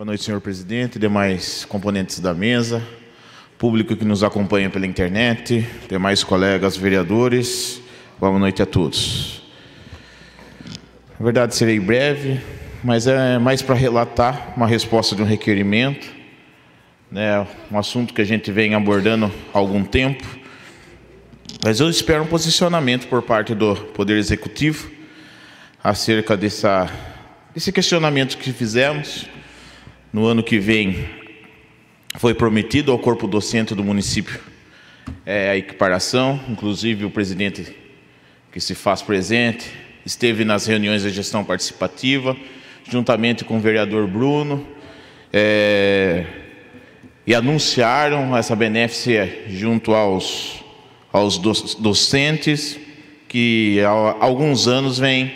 Boa noite, senhor presidente, demais componentes da mesa, público que nos acompanha pela internet, demais colegas vereadores, boa noite a todos. Na verdade, serei breve, mas é mais para relatar uma resposta de um requerimento, né, um assunto que a gente vem abordando há algum tempo, mas eu espero um posicionamento por parte do Poder Executivo acerca dessa, desse questionamento que fizemos. No ano que vem, foi prometido ao corpo docente do município é, a equiparação, inclusive o presidente que se faz presente esteve nas reuniões da gestão participativa, juntamente com o vereador Bruno, é, e anunciaram essa benéfica junto aos aos docentes que há alguns anos vêm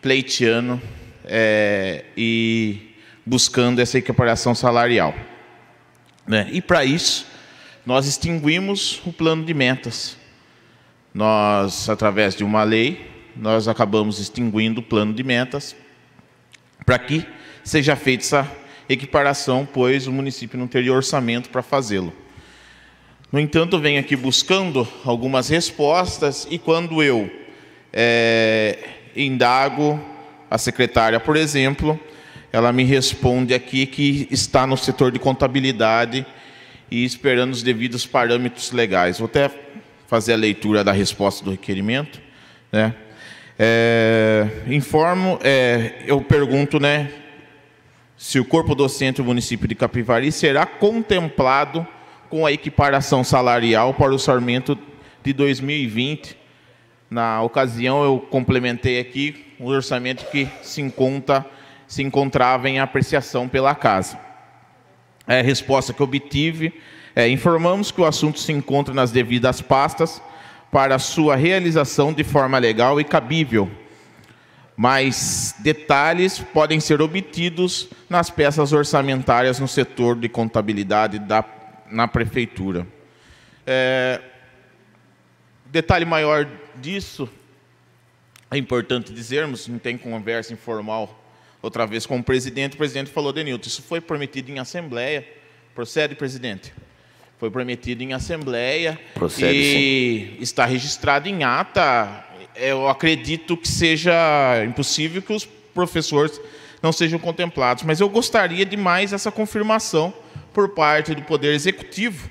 pleiteando é, e buscando essa equiparação salarial. Né? E para isso, nós extinguimos o plano de metas. Nós, através de uma lei, nós acabamos extinguindo o plano de metas para que seja feita essa equiparação, pois o município não teria orçamento para fazê-lo. No entanto, venho aqui buscando algumas respostas e quando eu é, indago a secretária, por exemplo, ela me responde aqui que está no setor de contabilidade e esperando os devidos parâmetros legais. Vou até fazer a leitura da resposta do requerimento. Né? É, informo, é, eu pergunto, né, se o corpo docente do município de Capivari será contemplado com a equiparação salarial para o orçamento de 2020. Na ocasião, eu complementei aqui o orçamento que se, encontra, se encontrava em apreciação pela casa. É, a resposta que obtive é, informamos que o assunto se encontra nas devidas pastas para sua realização de forma legal e cabível, mas detalhes podem ser obtidos nas peças orçamentárias no setor de contabilidade da na prefeitura. É, detalhe maior disso, é importante dizermos, não tem conversa informal outra vez com o presidente, o presidente falou, Denilton, isso foi prometido em assembleia, procede, presidente? Foi prometido em assembleia Procede, e sim. está registrado em ata. Eu acredito que seja impossível que os professores não sejam contemplados, mas eu gostaria de mais essa confirmação por parte do Poder Executivo,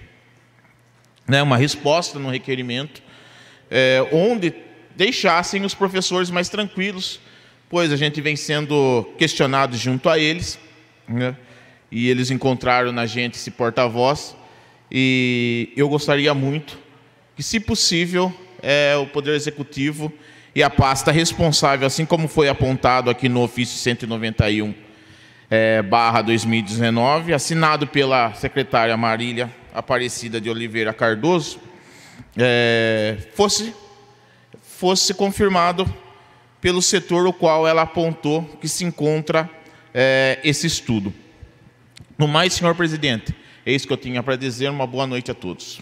né, uma resposta no requerimento, é, onde deixassem os professores mais tranquilos, pois a gente vem sendo questionado junto a eles, né, e eles encontraram na gente esse porta-voz, e eu gostaria muito que, se possível, é, o Poder Executivo e a pasta responsável, assim como foi apontado aqui no ofício 191 é, barra 2019, assinado pela secretária Marília Aparecida de Oliveira Cardoso, é, fosse, fosse confirmado pelo setor o qual ela apontou que se encontra é, esse estudo. No mais, senhor presidente, é isso que eu tinha para dizer. Uma boa noite a todos.